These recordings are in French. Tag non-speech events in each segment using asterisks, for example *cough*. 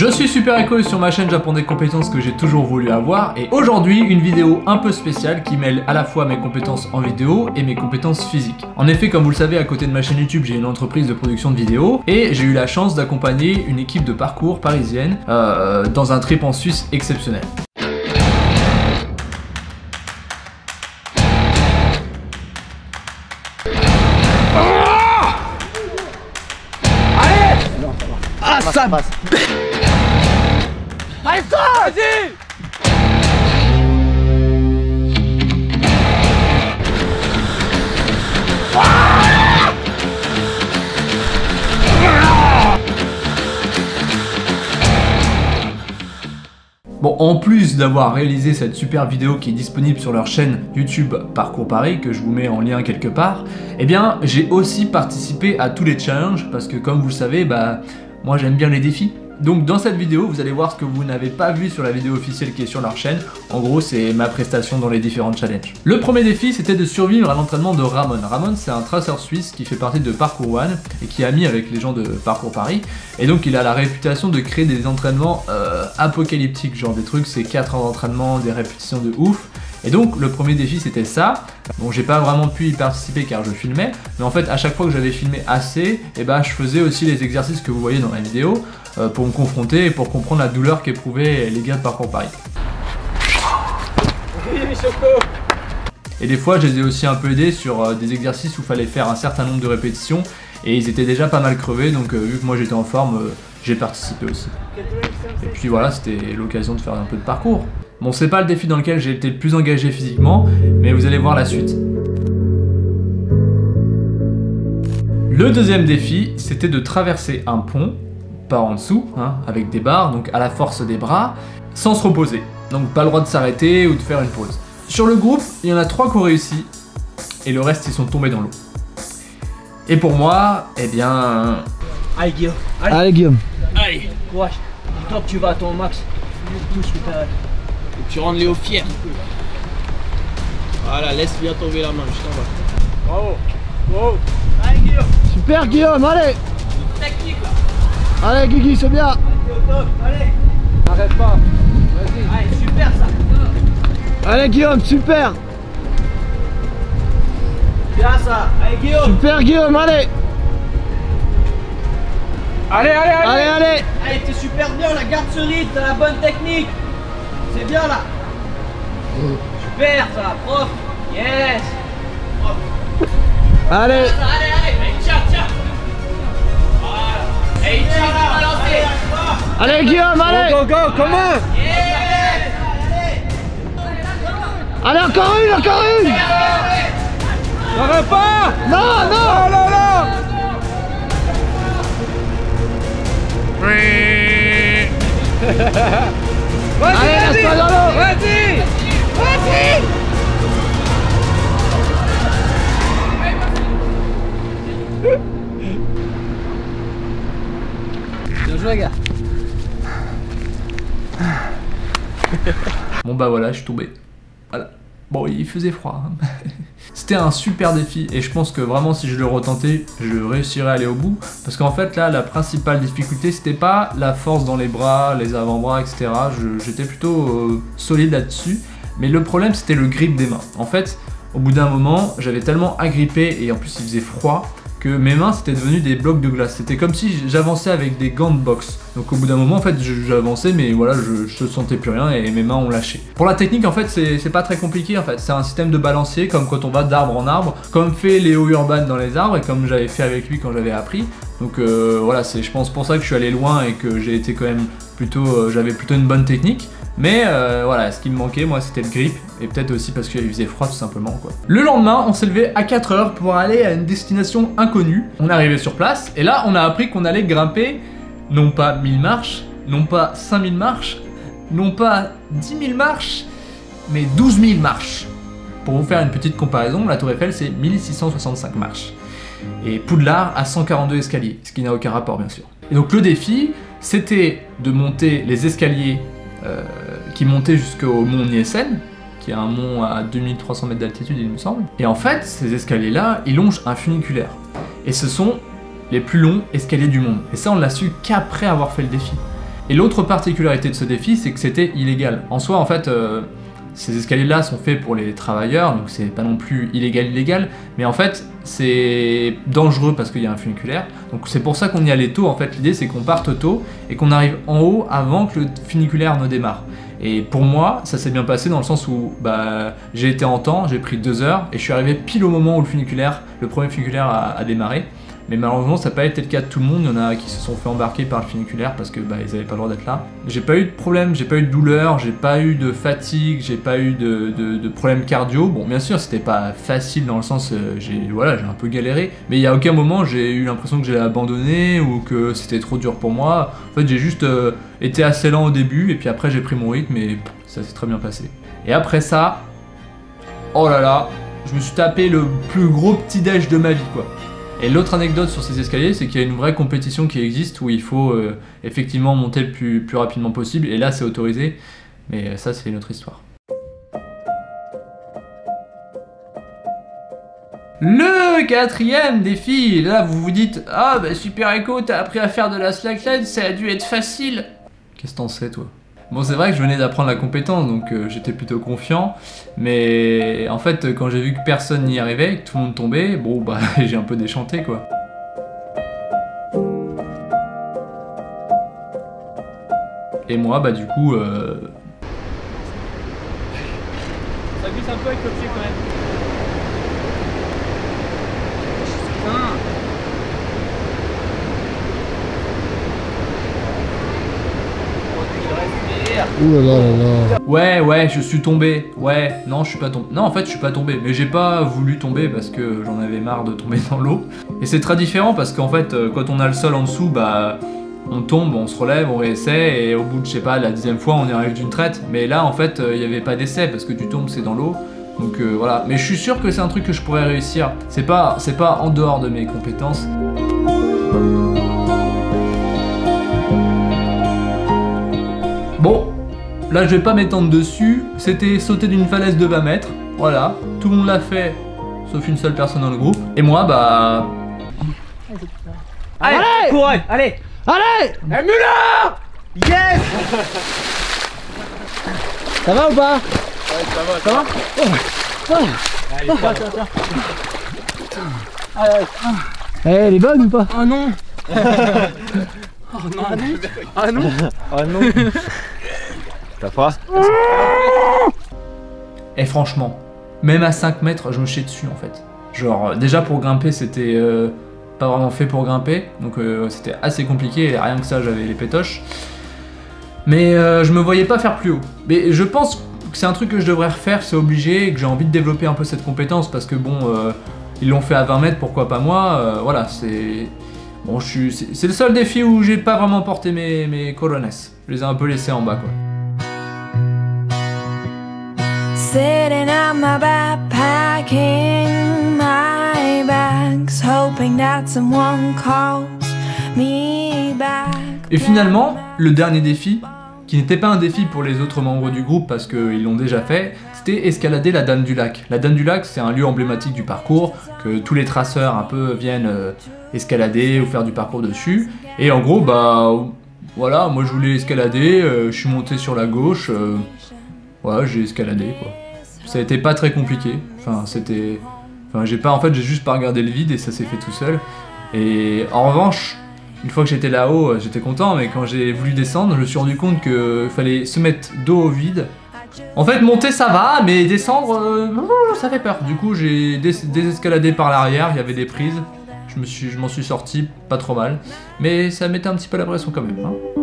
Je suis Super Echo sur ma chaîne Japon des compétences que j'ai toujours voulu avoir et aujourd'hui une vidéo un peu spéciale qui mêle à la fois mes compétences en vidéo et mes compétences physiques. En effet comme vous le savez à côté de ma chaîne YouTube j'ai une entreprise de production de vidéos et j'ai eu la chance d'accompagner une équipe de parcours parisienne euh, dans un trip en Suisse exceptionnel. Ah ça passe Allez Vas-y Bon, en plus d'avoir réalisé cette super vidéo qui est disponible sur leur chaîne YouTube Parcours Paris, que je vous mets en lien quelque part, eh bien, j'ai aussi participé à tous les challenges, parce que comme vous le savez, bah, moi j'aime bien les défis. Donc dans cette vidéo, vous allez voir ce que vous n'avez pas vu sur la vidéo officielle qui est sur leur chaîne. En gros, c'est ma prestation dans les différents challenges. Le premier défi, c'était de survivre à l'entraînement de Ramon. Ramon, c'est un traceur suisse qui fait partie de Parcours One et qui est ami avec les gens de Parcours Paris. Et donc il a la réputation de créer des entraînements euh, apocalyptiques, genre des trucs, c'est 4 heures d'entraînement, des répétitions de ouf. Et donc le premier défi c'était ça. Bon j'ai pas vraiment pu y participer car je filmais, mais en fait à chaque fois que j'avais filmé assez, et eh ben je faisais aussi les exercices que vous voyez dans la vidéo euh, pour me confronter et pour comprendre la douleur qu'éprouvaient les gars de Parcours Paris. Et des fois je les ai aussi un peu aidés sur euh, des exercices où il fallait faire un certain nombre de répétitions et ils étaient déjà pas mal crevés donc euh, vu que moi j'étais en forme, j'ai participé aussi. Et puis voilà, c'était l'occasion de faire un peu de parcours. Bon, c'est pas le défi dans lequel j'ai été le plus engagé physiquement, mais vous allez voir la suite. Le deuxième défi, c'était de traverser un pont, pas en dessous, hein, avec des barres, donc à la force des bras, sans se reposer. Donc pas le droit de s'arrêter ou de faire une pause. Sur le groupe, il y en a trois qui ont réussi, et le reste ils sont tombés dans l'eau. Et pour moi, eh bien... Allez Guillaume Allez, Guillaume Allez Courage Toi que tu vas à ton max Tu rends Léo fier. Voilà, laisse bien tomber la main, juste en bas. Bravo. Bravo. Allez Guillaume. Super Guillaume, allez. Technique là. Allez Guigui, c'est bien. Allez. Arrête pas. Vas-y. Allez, super ça. Allez Guillaume, super. Bien ça. Allez Guillaume. Super Guillaume, allez. Allez, allez, allez. Allez, allez. Allez, t'es super bien, la garde ce rythme, t'as la bonne technique. C'est bien là. Super ça, prof. Yes. Prof. Allez Allez, allez, allez, tiens, tiens. Voilà Et il tire là, balancez Allez Guillaume, allez. Go, go, go, comment Yes Allez, encore une, encore une. N'arrête pas. Non, non. Oh là là. Vas-y, *laughs* Allez, dans l'eau Vas-y Vas-y Bien joué, gars Bon bah voilà, je suis tombé. Voilà. Bon, il faisait froid. hein. *laughs* C'était un super défi et je pense que vraiment si je le retentais, je réussirais à aller au bout. Parce qu'en fait là, la principale difficulté, c'était pas la force dans les bras, les avant-bras, etc. J'étais plutôt euh, solide là-dessus. Mais le problème, c'était le grip des mains. En fait, au bout d'un moment, j'avais tellement agrippé et en plus il faisait froid que mes mains c'était devenu des blocs de glace. C'était comme si j'avançais avec des gants de boxe. Donc au bout d'un moment en fait j'avançais mais voilà je, je sentais plus rien et mes mains ont lâché. Pour la technique en fait c'est pas très compliqué en fait. C'est un système de balancier comme quand on va d'arbre en arbre, comme fait Léo Urban dans les arbres et comme j'avais fait avec lui quand j'avais appris. Donc euh, voilà c'est je pense pour ça que je suis allé loin et que j'ai été quand même plutôt euh, j'avais plutôt une bonne technique. Mais euh, voilà, ce qui me manquait, moi, c'était le grip, et peut-être aussi parce qu'il faisait froid, tout simplement, quoi. Le lendemain, on s'est levé à 4h pour aller à une destination inconnue. On est arrivé sur place, et là, on a appris qu'on allait grimper, non pas 1000 marches, non pas 5000 marches, non pas 10 000 marches, mais 12 000 marches. Pour vous faire une petite comparaison, la Tour Eiffel, c'est 1665 marches. Et Poudlard a 142 escaliers, ce qui n'a aucun rapport, bien sûr. Et donc, le défi, c'était de monter les escaliers euh, qui montait jusqu'au mont Niesen, qui est un mont à 2300 mètres d'altitude, il me semble. Et en fait, ces escaliers-là, ils longent un funiculaire. Et ce sont les plus longs escaliers du monde. Et ça, on l'a su qu'après avoir fait le défi. Et l'autre particularité de ce défi, c'est que c'était illégal. En soi, en fait, euh, ces escaliers-là sont faits pour les travailleurs, donc c'est pas non plus illégal, illégal, mais en fait, c'est dangereux parce qu'il y a un funiculaire. Donc c'est pour ça qu'on y allait tôt. En fait, l'idée c'est qu'on parte tôt et qu'on arrive en haut avant que le funiculaire ne démarre. Et pour moi, ça s'est bien passé dans le sens où bah, j'ai été en temps, j'ai pris deux heures et je suis arrivé pile au moment où le funiculaire, le premier funiculaire a, a démarré. Mais malheureusement, ça n'a pas été le cas de tout le monde. Il y en a qui se sont fait embarquer par le funiculaire parce que bah, ils n'avaient pas le droit d'être là. J'ai pas eu de problème, j'ai pas eu de douleur, j'ai pas eu de fatigue, j'ai pas eu de, de, problème cardio. Bon, bien sûr, c'était pas facile dans le sens, euh, j'ai voilà, un peu galéré. Mais il y a aucun moment j'ai eu l'impression que j'allais abandonner ou que c'était trop dur pour moi. En fait, j'ai juste euh, été assez lent au début et puis après j'ai pris mon rythme et ça s'est très bien passé. Et après ça, oh là là, je me suis tapé le plus gros petit déj de ma vie quoi. Et l'autre anecdote sur ces escaliers, c'est qu'il y a une vraie compétition qui existe où il faut euh, effectivement monter le plus, plus rapidement possible. Et là, c'est autorisé. Mais ça, c'est une autre histoire. Le quatrième défi, là vous vous dites Ah bah super écho, t'as appris à faire de la slackline, ça a dû être facile. Qu'est-ce que t'en sais toi? Bon c'est vrai que je venais d'apprendre la compétence donc euh, j'étais plutôt confiant, mais en fait quand j'ai vu que personne n'y arrivait, que tout le monde tombait, bon bah *laughs* j'ai un peu déchanté quoi. Et moi bah du coup euh, Ça glisse un peu avec le pied quand même. Putain. Oh, tu respires. Ouh là. Ouais, ouais, je suis tombé. Ouais, non, je suis pas tombé. Non, en fait, je suis pas tombé. Mais j'ai pas voulu tomber parce que j'en avais marre de tomber dans l'eau. Et c'est très différent parce qu'en fait, euh, quand on a le sol en dessous, bah. On tombe, on se relève, on réessaie, et au bout de, je sais pas, la dixième fois, on y arrive d'une traite. Mais là, en fait, il n'y avait pas d'essai parce que tu tombes, c'est dans l'eau. Donc euh, voilà. Mais je suis sûr que c'est un truc que je pourrais réussir. C'est pas, c'est pas en dehors de mes compétences. Bon, là je vais pas m'étendre dessus, c'était sauter d'une falaise de 20 mètres, voilà, tout le monde l'a fait, sauf une seule personne dans le groupe, et moi bah... Allez, Allez courage, allez. Allez Eh, Muller Yes Ça va ou pas Ça va Oh. Allez, tiens, tiens, tiens. Eh, elle est bonne ou pas Oh non Oh *laughs* non Ah non Oh non *laughs* *laughs* Et franchement, même à 5 mètres, je me chiais dessus en fait. Genre, euh, déjà pour grimper, c'était euh, pas vraiment fait pour grimper, donc euh, c'était assez compliqué, rien que ça, j'avais les pétoches. Mais je me voyais pas faire plus haut. Mais je pense que c'est un truc que je devrais refaire, c'est obligé, que j'ai envie de développer un peu cette compétence, parce que bon, ils l'ont fait à 20 mètres, pourquoi pas moi Voilà, c'est. Bon, je suis. C'est le seul défi où j'ai pas vraiment porté mes, mes corones. Je les ai un peu laissés en bas, quoi. Sitting on my packing my hoping that someone calls me back. Et finalement, le dernier défi, qui n'était pas un défi pour les autres membres du groupe parce qu'ils l'ont déjà fait, c'était escalader la Dame du Lac. La Dame du Lac, c'est un lieu emblématique du parcours que tous les traceurs un peu viennent euh, escalader ou faire du parcours dessus. Et en gros, bah voilà, moi je voulais escalader, euh, je suis monté sur la gauche, euh, voilà, j'ai escaladé quoi. Ça a pas très compliqué. Enfin, c'était, enfin j'ai pas, en fait, j'ai juste pas regardé le vide et ça s'est fait tout seul. Et en revanche, une fois que j'étais là-haut, euh, j'étais content, mais quand j'ai voulu descendre, je me suis rendu compte qu'il fallait se mettre dos au vide. En fait, monter ça va, mais descendre, euh, ça fait peur. Du coup, j'ai dés- désescaladé par l'arrière, il y avait des prises. Je me suis, je m'en suis sorti pas trop mal, mais ça mettait un petit peu la pression quand même. hein.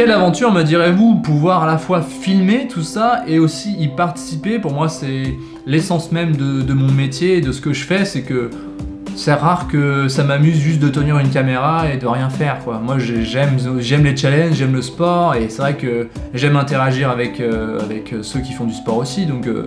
Quelle aventure me direz-vous pouvoir à la fois filmer tout ça et aussi y participer? Pour moi, c'est l'essence même de, mon métier et de ce que je fais, c'est que c'est rare que ça m'amuse juste de tenir une caméra et de rien faire. Moi j'ai- j'aime les challenges, j'aime le sport et c'est vrai que j'aime interagir avec, euh, avec ceux qui font du sport aussi. Donc euh,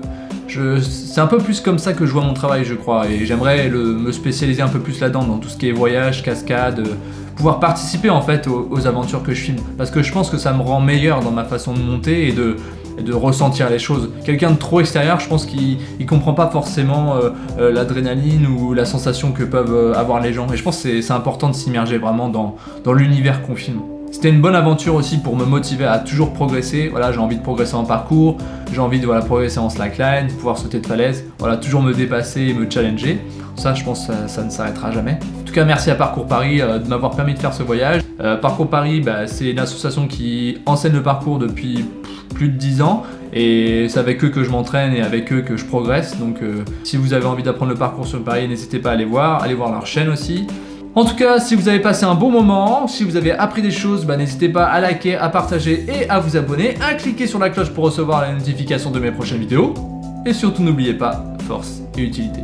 c'est un peu plus comme ça que je vois mon travail je crois. Et j'aimerais me spécialiser un peu plus là-dedans dans tout ce qui est voyage, cascade, euh, pouvoir participer en fait aux, aventures que je filme parce que je pense que ça me rend meilleur dans ma façon de monter et de de ressentir les choses. Quelqu'un de trop extérieur, je pense qu'il il comprend pas forcément euh, euh, l'adrénaline ou la sensation que peuvent euh, avoir les gens. Et je pense que c'est- important de s'immerger vraiment dans, dans l'univers qu'on filme. C'était une bonne aventure aussi pour me motiver à toujours progresser. Voilà, j'ai envie de progresser en parcours, j'ai envie de voilà, progresser en slackline, pouvoir sauter de falaise, voilà, toujours me dépasser et me challenger. Ça, je pense ça, ça ne s'arrêtera jamais. Tout cas, merci à Parcours Paris euh, de m'avoir permis de faire ce voyage. Euh, parcours Paris, bah, c'est une association qui enseigne le parcours depuis plus de 10 ans et c'est avec eux que je m'entraîne et avec eux que je progresse. Donc, euh, si vous avez envie d'apprendre le parcours sur Paris, n'hésitez pas à aller voir, allez voir leur chaîne aussi. En tout cas, si vous avez passé un bon moment, si vous avez appris des choses, bah, n'hésitez pas à liker, à partager et à vous abonner, à cliquer sur la cloche pour recevoir la notification de mes prochaines vidéos. Et surtout n'oubliez pas, force et utilité.